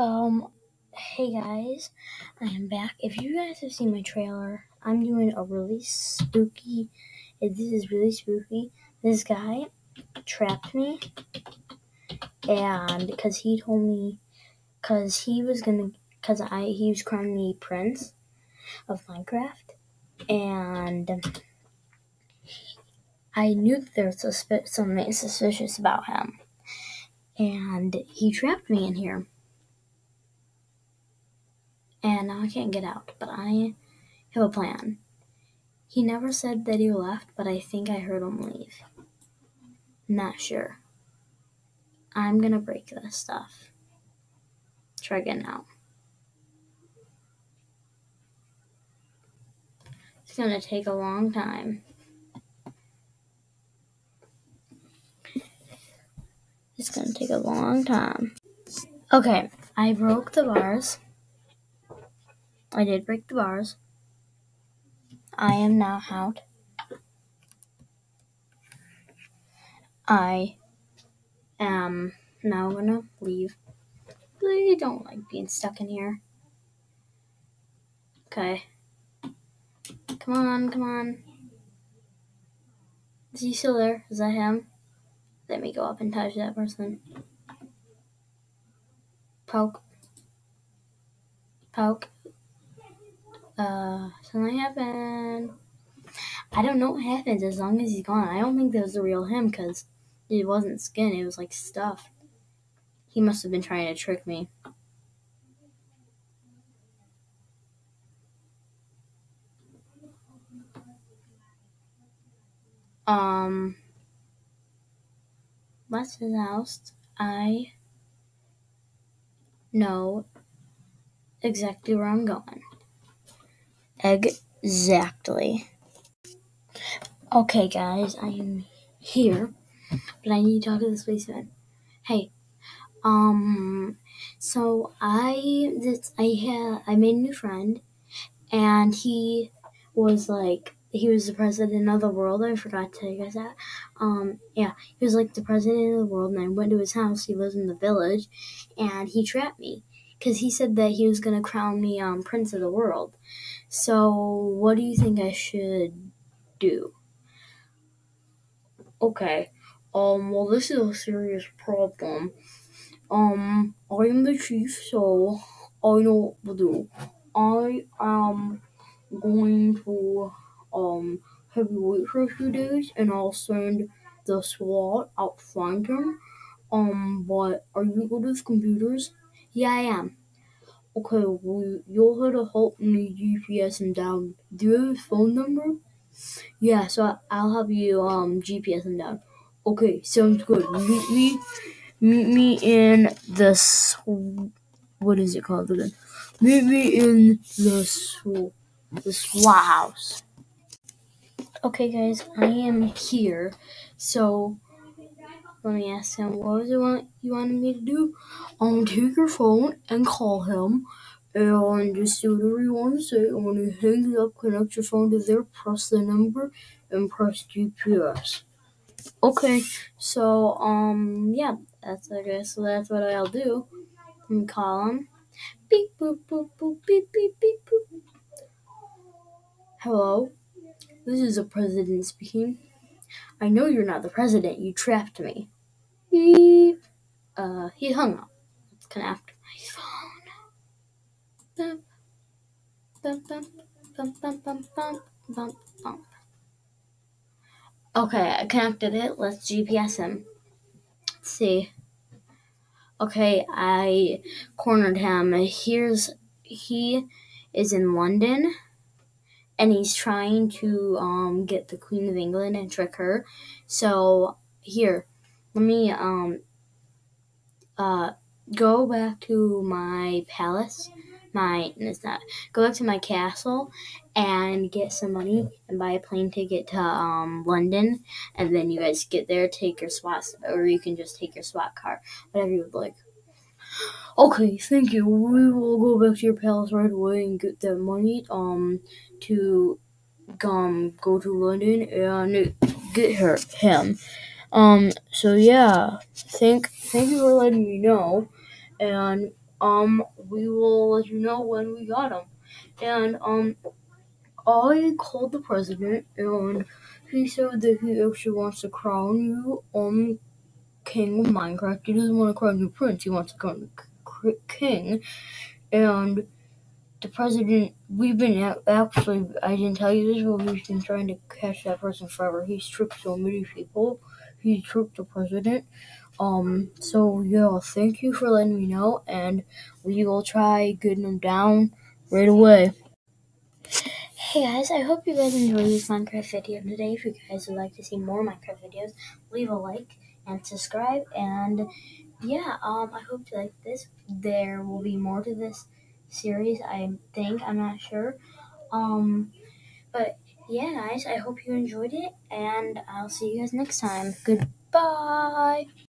Um, hey guys, I am back. If you guys have seen my trailer, I'm doing a really spooky. This is really spooky. This guy trapped me, and because he told me, because he was gonna, because I he was calling me Prince of Minecraft, and I knew that there was suspi- something suspicious about him, and he trapped me in here and now I can't get out, but I have a plan. He never said that he left, but I think I heard him leave. Not sure. I'm gonna break this stuff. Try getting out. It's gonna take a long time. It's gonna take a long time. Okay, I broke the bars. I did break the bars. I am now out. I am now gonna leave. I don't like being stuck in here. Okay. Come on, come on. Is he still there? Is that him? Let me go up and touch that person. Poke. Poke. Uh, something happened. I don't know what happens as long as he's gone. I don't think that was the real him because it wasn't skin, it was like stuff. He must have been trying to trick me. Um, his house. I know exactly where I'm going. Exactly. Okay, guys, I am here, but I need to talk to this policeman. Hey, um, so I this I had I made a new friend, and he was like he was the president of the world. I forgot to tell you guys that. Um, yeah, he was like the president of the world, and I went to his house. He lives in the village, and he trapped me because he said that he was gonna crown me um prince of the world. So, what do you think I should do? Okay. Um, well, this is a serious problem. Um, I am the chief, so I know what to do. I am going to, um, have you wait for a few days, and I'll send the SWAT out to find him. Um, but are you good with computers? Yeah, I am. Okay, well, you'll have to help me GPS him down. Do you have his phone number? Yeah, so I'll have you um GPS him down. Okay, sounds good. Meet me, meet me in the sw- what is it called again? Meet me in the sw- the SWAT house. Okay, guys, I am here. So let me ask him what was it want you wanted me to do? Um, take your phone and call him, and just do whatever you want to say. And when he hangs up, connect your phone to there, press the number, and press GPS. Okay, so um, yeah, that's guess so that's what I'll do. And call him. Beep boop boop boop beep beep beep boop. Hello, this is the president speaking. I know you're not the president. You trapped me. Beep. Uh, he hung up. Let's connect my phone. Bum, bum, bum, bum, bum, bum, bum, bum. Okay, I connected it. Let's GPS him. Let's see. Okay, I cornered him. Here's he is in London and he's trying to um get the Queen of England and trick her. So here, let me um uh go back to my palace. My it's not go back to my castle and get some money and buy a plane ticket to um London and then you guys get there, take your SWAT or you can just take your SWAT car, whatever you would like. Okay, thank you. We will go back to your palace right away and get that money um to um go to London and get her him. Um so yeah, thank thank you for letting me know. And um, we will let you know when we got him. And um, I called the president, and he said that he actually wants to crown you um king of Minecraft. He doesn't want to crown you prince. He wants to crown you king. And the president, we've been actually, I didn't tell you this, but we've been trying to catch that person forever. He's tricked so many people. He tricked the president. Um, so yeah, thank you for letting me know, and we will try getting him down right away. Hey guys, I hope you guys enjoyed this Minecraft video today. If you guys would like to see more Minecraft videos, leave a like and subscribe. And yeah, um, I hope you like this. There will be more to this series, I think. I'm not sure. Um, but yeah, guys, I hope you enjoyed it, and I'll see you guys next time. Goodbye.